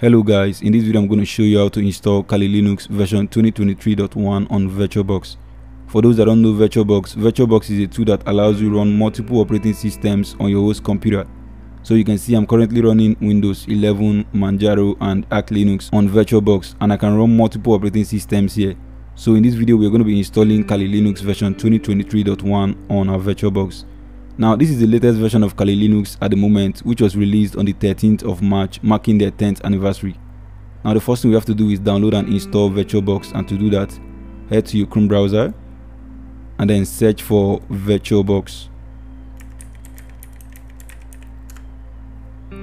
Hello guys, in this video I'm going to show you how to install Kali Linux version 2023.1 on VirtualBox. For those that don't know VirtualBox, VirtualBox is a tool that allows you to run multiple operating systems on your host computer. So you can see I'm currently running Windows 11, Manjaro and Arch Linux on VirtualBox and I can run multiple operating systems here. So in this video we're going to be installing Kali Linux version 2023.1 on our VirtualBox. Now this is the latest version of Kali Linux at the moment which was released on the 13th of March marking their 10th anniversary. Now the first thing we have to do is download and install VirtualBox and to do that head to your Chrome browser and then search for VirtualBox.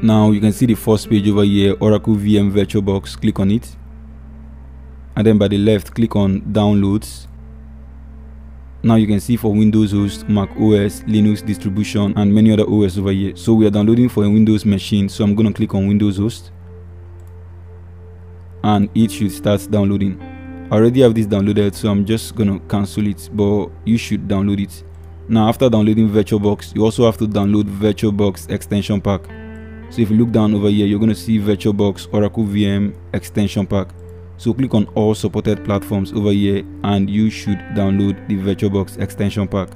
Now you can see the first page over here Oracle VM VirtualBox click on it and then by the left click on downloads now you can see for windows host mac os linux distribution and many other os over here. So we are downloading for a windows machine. So i'm going to click on windows host. And it should start downloading. I already have this downloaded so i'm just going to cancel it but you should download it. Now after downloading virtualbox you also have to download virtualbox extension pack. So if you look down over here you're going to see virtualbox oracle vm extension pack so click on all supported platforms over here and you should download the VirtualBox extension pack.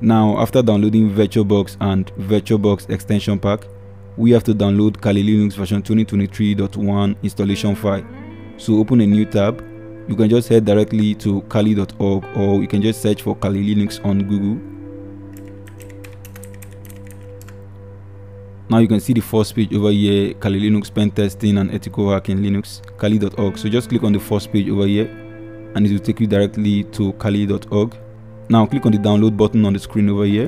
Now after downloading VirtualBox and VirtualBox extension pack, we have to download Kali Linux version 2023.1 installation file. So open a new tab. You can just head directly to kali.org or you can just search for Kali Linux on Google Now you can see the first page over here, Kali Linux pen testing and ethical hacking Linux, kali.org. So just click on the first page over here and it will take you directly to kali.org. Now click on the download button on the screen over here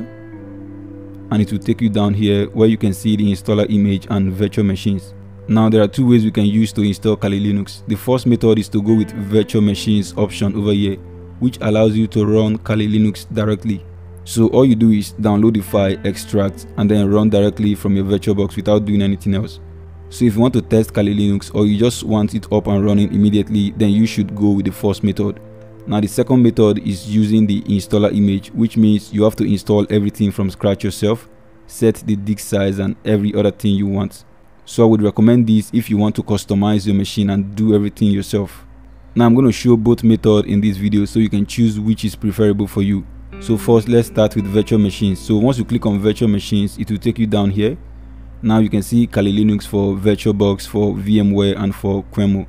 and it will take you down here where you can see the installer image and virtual machines. Now there are two ways we can use to install Kali Linux. The first method is to go with virtual machines option over here which allows you to run Kali Linux directly so all you do is download the file, extract, and then run directly from your VirtualBox without doing anything else. So if you want to test Kali Linux or you just want it up and running immediately, then you should go with the first method. Now the second method is using the installer image, which means you have to install everything from scratch yourself, set the disk size and every other thing you want. So I would recommend this if you want to customize your machine and do everything yourself. Now I'm going to show both methods in this video so you can choose which is preferable for you. So first let's start with virtual machines. So once you click on virtual machines, it will take you down here. Now you can see Kali Linux for VirtualBox, for VMware and for QEMU.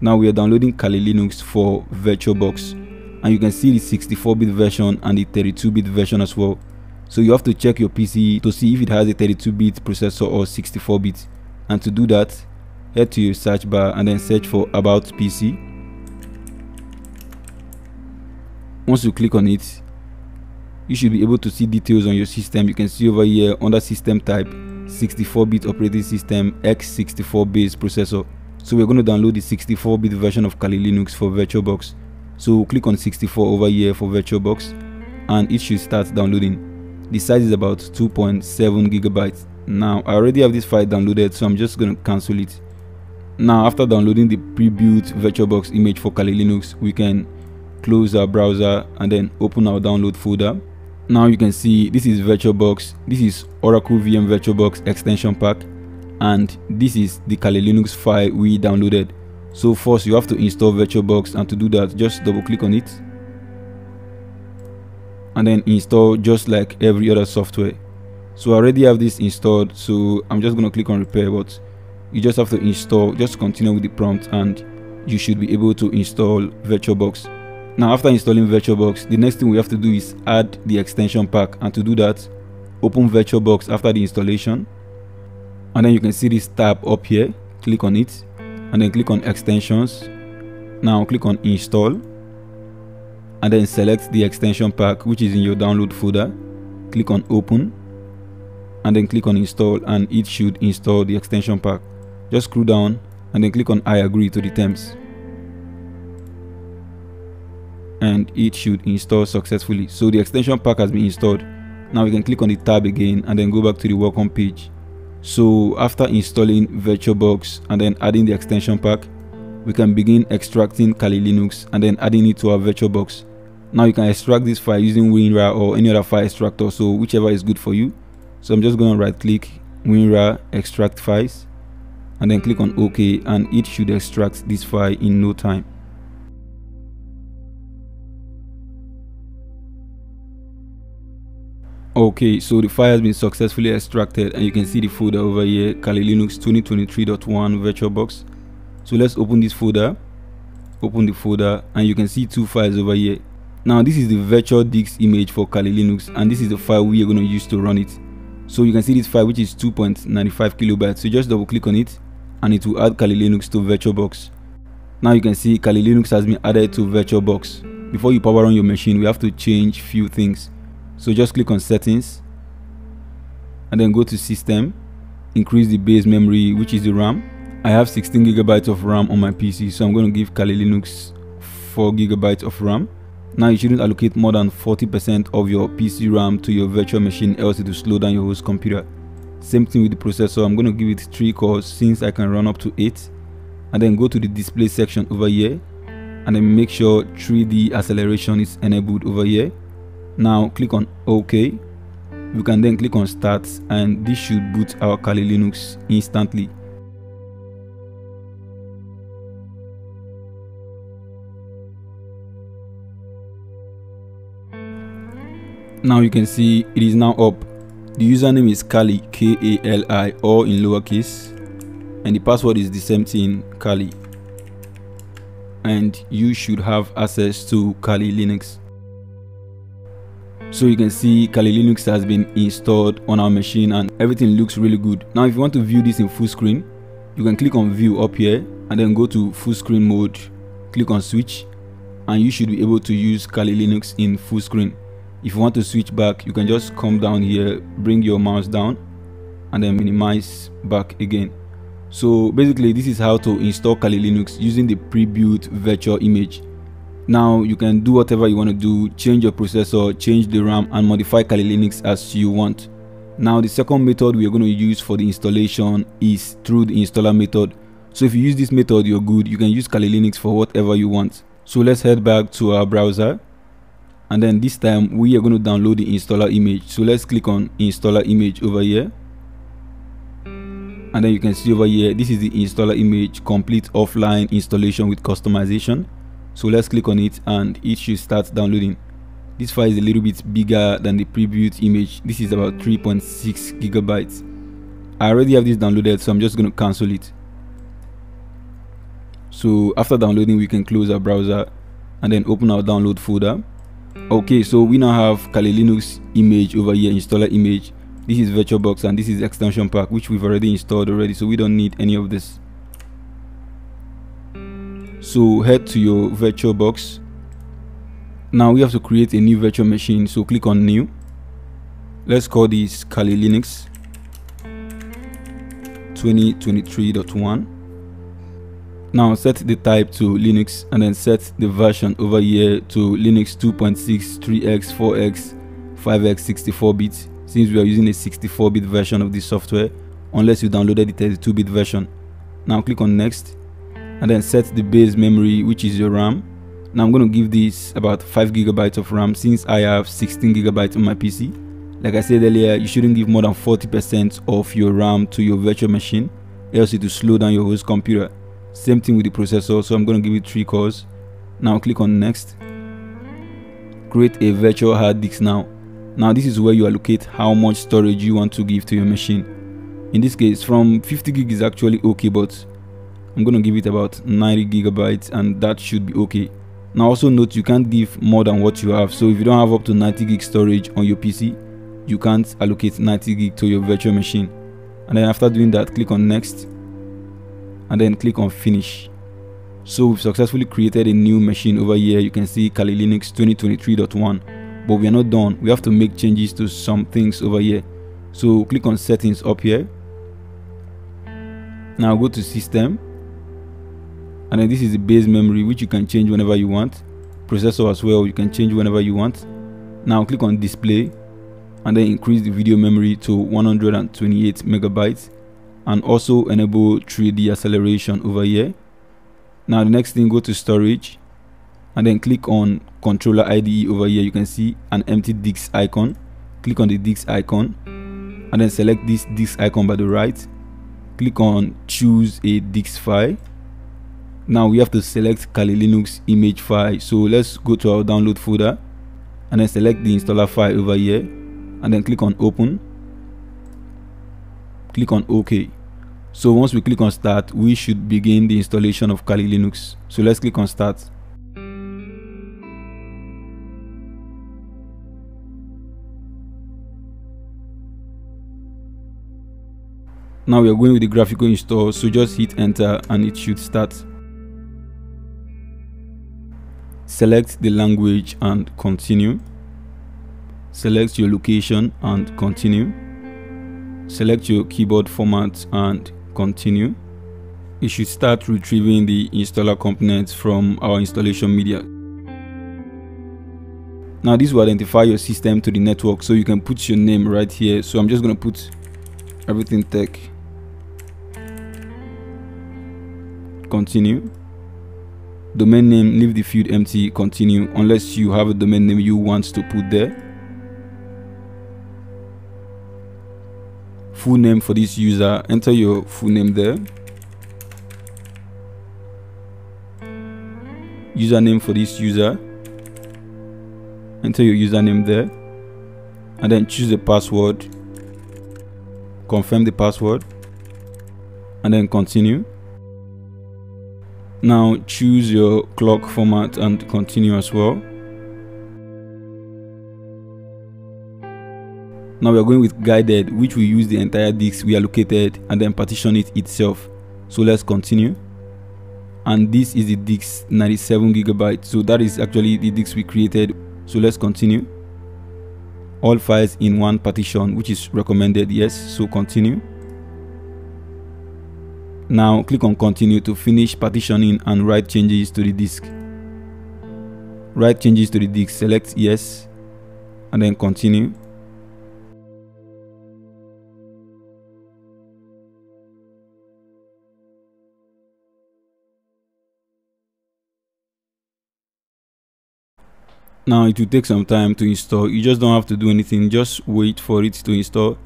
Now we are downloading Kali Linux for VirtualBox and you can see the 64-bit version and the 32-bit version as well. So you have to check your PC to see if it has a 32-bit processor or 64-bit. And to do that, head to your search bar and then search for about PC. Once you click on it, you should be able to see details on your system. You can see over here under system type 64-bit operating system x64 base processor. So we're going to download the 64-bit version of Kali Linux for VirtualBox. So click on 64 over here for VirtualBox and it should start downloading. The size is about 2.7 gigabytes. Now I already have this file downloaded so I'm just going to cancel it. Now after downloading the pre-built VirtualBox image for Kali Linux we can close our browser and then open our download folder now you can see this is virtualbox this is oracle vm virtualbox extension pack and this is the kali linux file we downloaded. So first you have to install virtualbox and to do that just double click on it. And then install just like every other software. So i already have this installed so i'm just going to click on repair but you just have to install just continue with the prompt and you should be able to install virtualbox now after installing VirtualBox, the next thing we have to do is add the extension pack. And to do that, open VirtualBox after the installation. And then you can see this tab up here, click on it. And then click on extensions. Now click on install. And then select the extension pack which is in your download folder, click on open. And then click on install and it should install the extension pack. Just scroll down and then click on I agree to the terms and it should install successfully. So the extension pack has been installed. Now we can click on the tab again and then go back to the welcome page. So after installing virtualbox and then adding the extension pack we can begin extracting kali linux and then adding it to our virtualbox. Now you can extract this file using winrar or any other file extractor so whichever is good for you. So i'm just going to right click winrar extract files and then click on ok and it should extract this file in no time okay so the file has been successfully extracted and you can see the folder over here kali linux 2023.1 virtualbox so let's open this folder open the folder and you can see two files over here now this is the virtual disk image for kali linux and this is the file we are going to use to run it so you can see this file which is 2.95 kilobytes so just double click on it and it will add Kali Linux to VirtualBox. Now you can see Kali Linux has been added to VirtualBox. Before you power on your machine, we have to change few things. So just click on settings and then go to system, increase the base memory which is the RAM. I have 16 gigabytes of RAM on my PC so I'm going to give Kali Linux 4 gigabytes of RAM. Now you shouldn't allocate more than 40% of your PC RAM to your virtual machine else it will slow down your host computer same thing with the processor i'm going to give it three cores since i can run up to eight and then go to the display section over here and then make sure 3d acceleration is enabled over here now click on ok you can then click on start and this should boot our kali linux instantly now you can see it is now up the username is Kali, K-A-L-I, all in lowercase. And the password is the same thing, Kali. And you should have access to Kali Linux. So you can see Kali Linux has been installed on our machine and everything looks really good. Now if you want to view this in full screen, you can click on view up here and then go to full screen mode, click on switch and you should be able to use Kali Linux in full screen. If you want to switch back you can just come down here bring your mouse down and then minimize back again. So basically this is how to install Kali Linux using the pre-built virtual image now you can do whatever you want to do change your processor change the RAM and modify Kali Linux as you want. Now the second method we are going to use for the installation is through the installer method. So if you use this method you're good. You can use Kali Linux for whatever you want. So let's head back to our browser. And then this time we are going to download the installer image. So let's click on installer image over here. And then you can see over here this is the installer image complete offline installation with customization so let's click on it and it should start downloading. This file is a little bit bigger than the pre-built image. This is about 3.6 gigabytes. I already have this downloaded so i'm just going to cancel it. So after downloading we can close our browser and then open our download folder. Okay so we now have Kali Linux image over here installer image. This is virtualbox and this is extension pack which we've already installed already so we don't need any of this so head to your virtualbox now we have to create a new virtual machine so click on new. Let's call this Kali Linux 2023.1 now set the type to Linux and then set the version over here to Linux 2.6, 3x, 4x, 5x, 64 bits since we are using a 64 bit version of this software unless you downloaded the 32 bit version. Now click on next and then set the base memory which is your RAM. Now I'm going to give this about 5 gigabytes of RAM since I have 16 gigabytes on my PC. Like I said earlier, you shouldn't give more than 40% of your RAM to your virtual machine else it will slow down your host computer. Same thing with the processor so i'm going to give it three cores. Now click on next. Create a virtual hard disk now. Now this is where you allocate how much storage you want to give to your machine. In this case from 50 gig is actually okay but i'm going to give it about 90 gigabytes and that should be okay. Now also note you can't give more than what you have. So if you don't have up to 90 gig storage on your pc you can't allocate 90 gig to your virtual machine. And then after doing that click on next. And then click on finish. So we've successfully created a new machine over here. You can see Kali Linux 2023.1 but we are not done. We have to make changes to some things over here. So click on settings up here. Now go to system and then this is the base memory which you can change whenever you want processor as well you can change whenever you want now click on display and then increase the video memory to 128 megabytes and also enable 3D acceleration over here. Now the next thing go to storage and then click on controller IDE over here. You can see an empty disk icon. Click on the disk icon and then select this disk icon by the right click on choose a disk file now we have to select kali linux image file. So let's go to our download folder and then select the installer file over here and then click on open. Click on ok. So once we click on start we should begin the installation of kali linux. So let's click on start. Now we are going with the graphical install. So just hit enter and it should start select the language and continue. Select your location and continue. Select your keyboard format and continue. It should start retrieving the installer components from our installation media. Now this will identify your system to the network so you can put your name right here. So i'm just going to put everything tech. Continue domain name leave the field empty continue unless you have a domain name you want to put there. Full name for this user enter your full name there. Username for this user enter your username there and then choose the password confirm the password and then continue now choose your clock format and continue as well. Now we are going with guided which will use the entire disk we allocated and then partition it itself. So let's continue. And this is the disk 97 gigabytes. So that is actually the disk we created. So let's continue. All files in one partition which is recommended yes. So continue. Now click on continue to finish partitioning and write changes to the disk. Write changes to the disk, select yes and then continue. Now it will take some time to install. You just don't have to do anything. Just wait for it to install.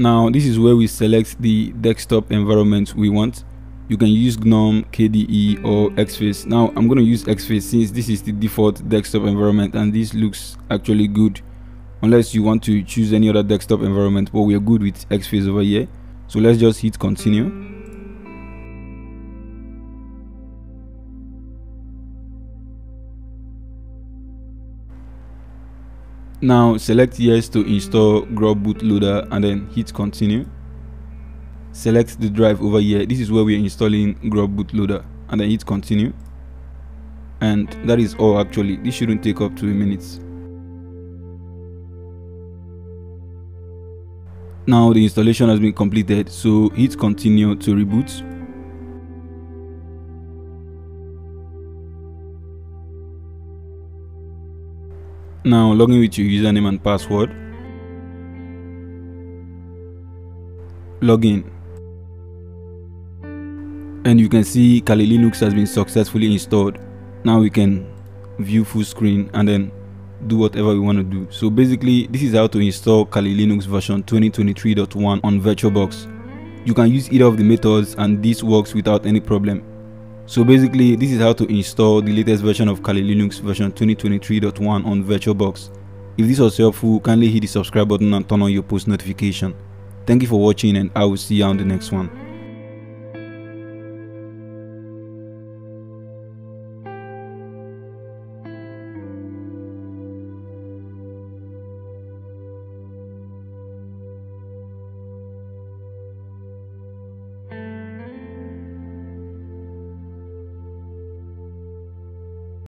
Now this is where we select the desktop environment we want you can use GNOME, KDE or Xfce. Now I'm going to use Xfce since this is the default desktop environment and this looks actually good unless you want to choose any other desktop environment but we are good with Xfce over here. So let's just hit continue. Now select yes to install Grub bootloader and then hit continue. Select the drive over here. This is where we are installing Grub bootloader and then hit continue. And that is all actually. This shouldn't take up to a minute. Now the installation has been completed so hit continue to reboot. Now log in with your username and password. Log in. And you can see Kali Linux has been successfully installed. Now we can view full screen and then do whatever we want to do. So basically this is how to install Kali Linux version 2023.1 on VirtualBox. You can use either of the methods and this works without any problem. So basically, this is how to install the latest version of Kali Linux version 2023.1 on VirtualBox. If this was helpful, kindly hit the subscribe button and turn on your post notification. Thank you for watching and I will see you on the next one.